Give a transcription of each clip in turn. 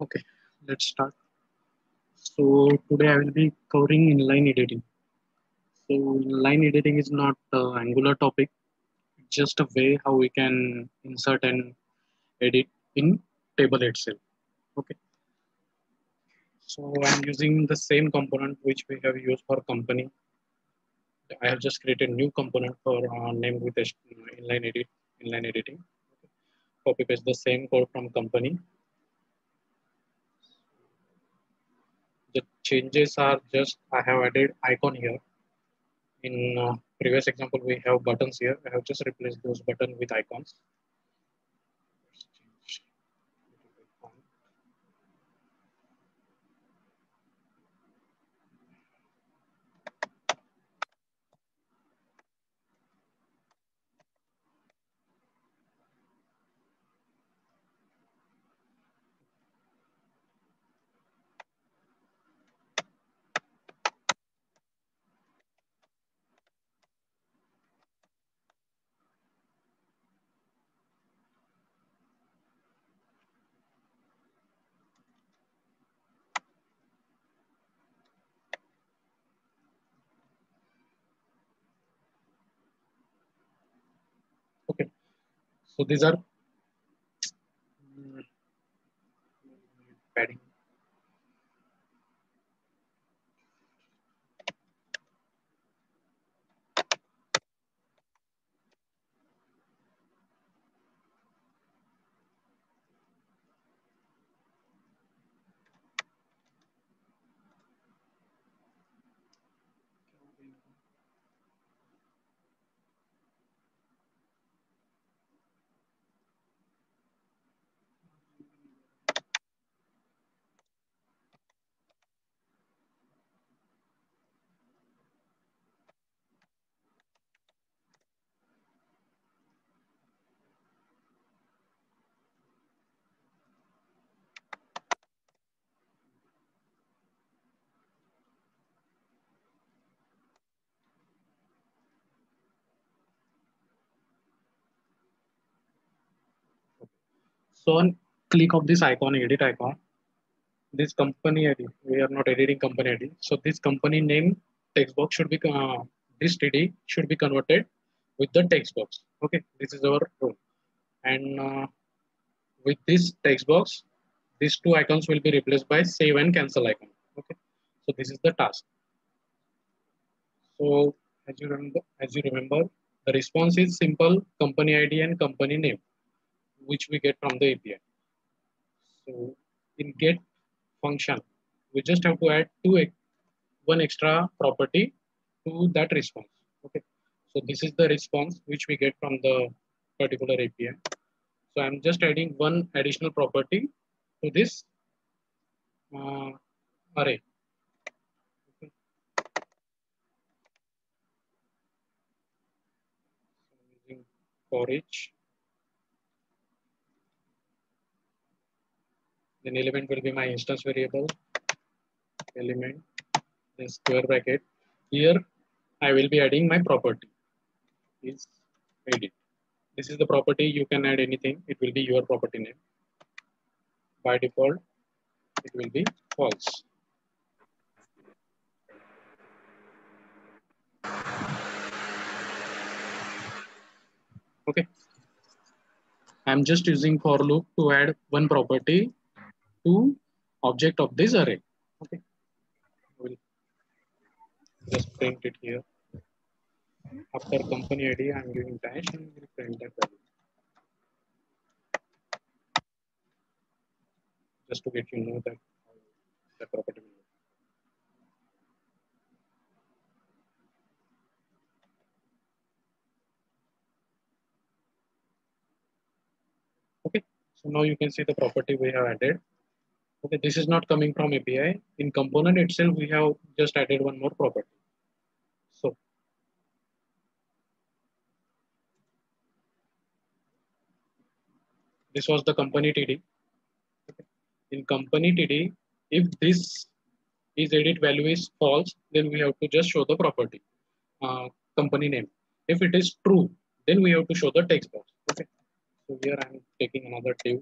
Okay, let's start. So today I will be covering inline editing. So inline editing is not uh, Angular topic. Just a way how we can insert and edit in table itself. Okay. So I'm using the same component which we have used for company. I have just created new component for uh, named with inline edit, inline editing. Okay. Copy paste the same code from company the changes are just I have added icon here. In uh, previous example, we have buttons here. I have just replaced those buttons with icons. Okay, so these are padding. So on click of this icon, edit icon, this company ID, we are not editing company ID. So this company name text box should be, uh, this TD should be converted with the text box. Okay, this is our role. And uh, with this text box, these two icons will be replaced by save and cancel icon. Okay, so this is the task. So as you remember, as you remember, the response is simple company ID and company name which we get from the API. So in get function, we just have to add two one extra property to that response. Okay. So this is the response which we get from the particular API. So I'm just adding one additional property to this uh, array. Okay. So using for each then element will be my instance variable element then square bracket. Here i will be adding my property. Is edit. This is the property. You can add anything. It will be your property name. By default it will be false. Okay. I'm just using for loop to add one property to object of this array. Okay. We'll just print it here. After company ID, I'm giving dash and we'll print that value. Just to get you know that the property will Okay, so now you can see the property we have added. Okay, this is not coming from API. In component itself, we have just added one more property. So this was the company TD. Okay. In company TD, if this is edit value is false, then we have to just show the property, uh, company name. If it is true, then we have to show the text box. Okay. So here I'm taking another div.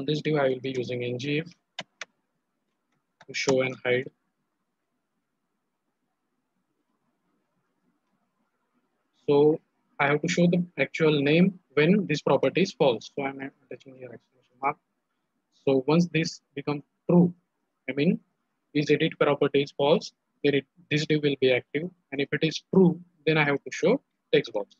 On this div, I will be using ngIf to show and hide. So I have to show the actual name when this property is false. So I'm attaching here exclamation mark. So once this becomes true, I mean, is edit property is false, then it, this div will be active. And if it is true, then I have to show text box.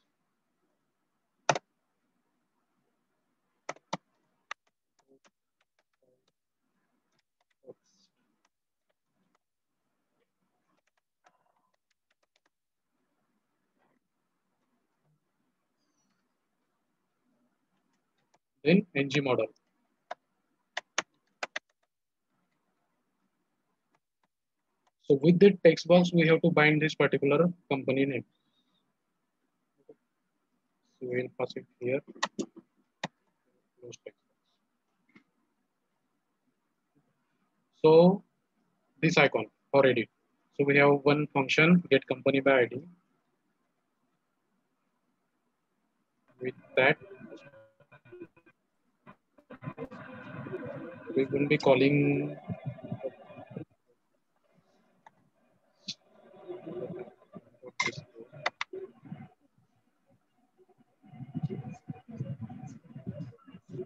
Then ng model. So with the text box, we have to bind this particular company name. So we'll pass it here. So this icon for edit. So we have one function get company by ID. With that, we will be calling.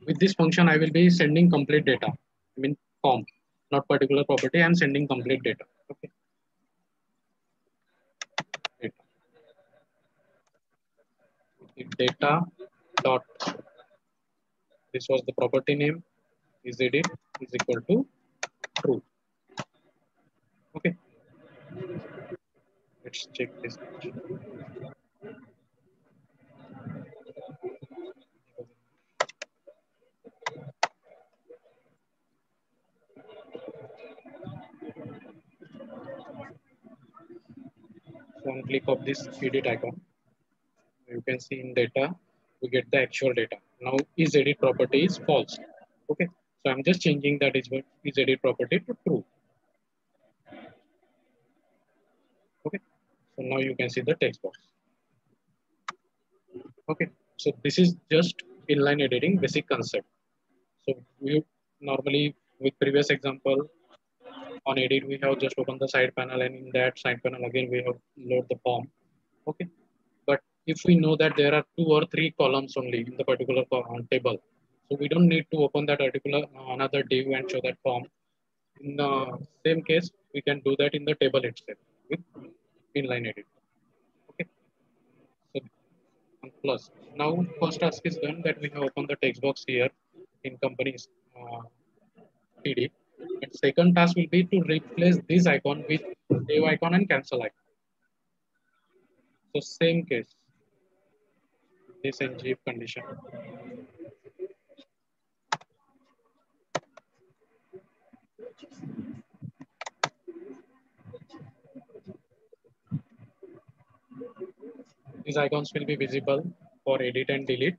With this function I will be sending complete data I mean form not particular property I'm sending complete data. Okay. Data, data dot this was the property name is edit is equal to true. Okay. Let's check this. One click of this edit icon. You can see in data we get the actual data. Now is edit property is false. Okay so i'm just changing that is what is edit property to true. Okay. So now you can see the text box. Okay. So this is just inline editing basic concept. So we normally with previous example on edit we have just opened the side panel and in that side panel again we have load the form. Okay. But if we know that there are two or three columns only in the particular table so we don't need to open that particular uh, another div and show that form. In the same case we can do that in the table itself with inline edit. Okay? So plus. Now first task is done that we have opened the text box here in companies uh, TD and second task will be to replace this icon with save icon and cancel icon. So same case, this ngIf condition. These icons will be visible for edit and delete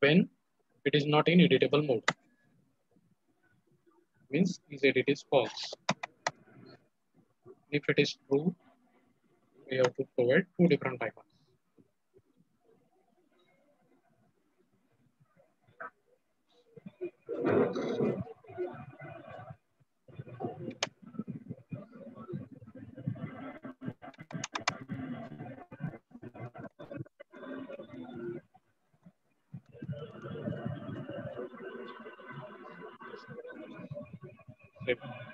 when it is not in editable mode means is edit is false. If it is true, we have to provide two different icons. Yep. siempre.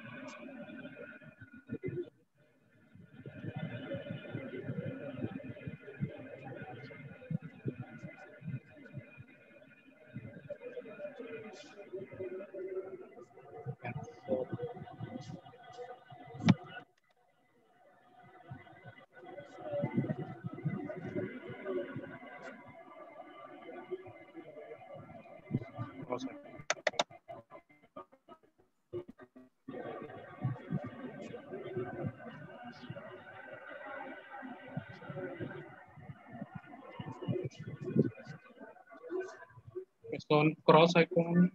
So on cross icon,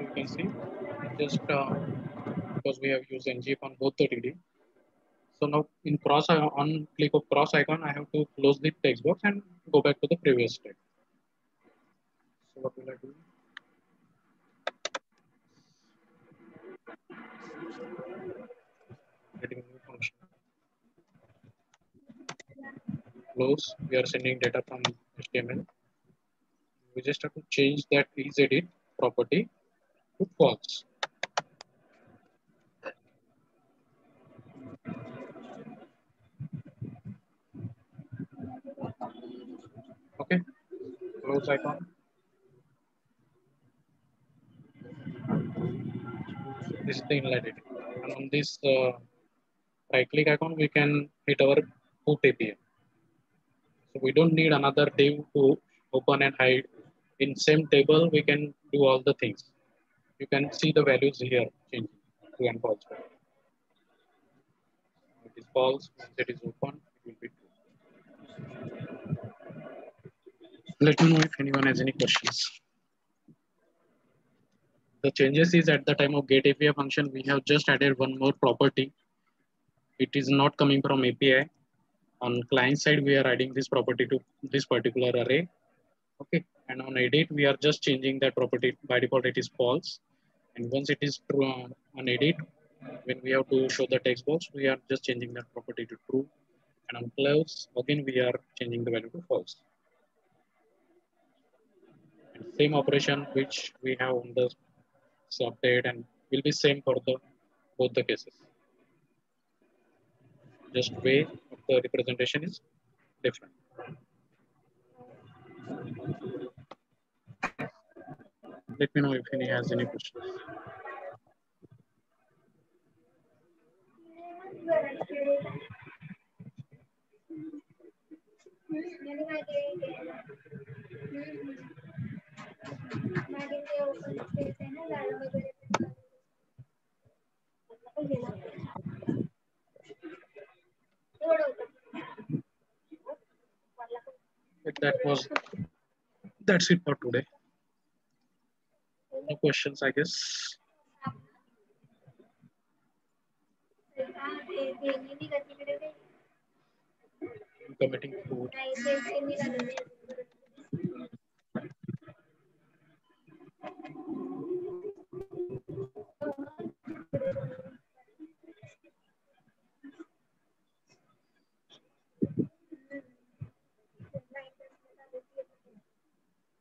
you can see just uh, because we have used ngif on both the DD. So now in cross on click of cross icon, I have to close the text box and go back to the previous step. So what will I do? Close. We are sending data from HTML. We just have to change that is edit property to false. Okay, close icon. This is the inline editing. And on this uh, right click icon, we can hit our put API. So we don't need another div to open and hide. In same table, we can do all the things. You can see the values here changing to and false. It is false, it is open, it will be true. Let me know if anyone has any questions. The changes is at the time of get API function, we have just added one more property. It is not coming from API. On client side, we are adding this property to this particular array. Okay, and on edit, we are just changing that property. By default, it is false. And once it is true on edit, when we have to show the text box, we are just changing that property to true. And on close, again, we are changing the value to false. And same operation which we have on the update and will be same for the both the cases. Just way of the representation is different. Let me know if any has any questions. That was that's it for today. No questions, I guess. committing food.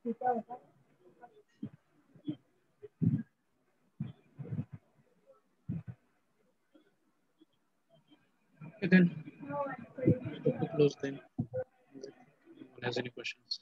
Okay, then to close then. Anyone has any questions?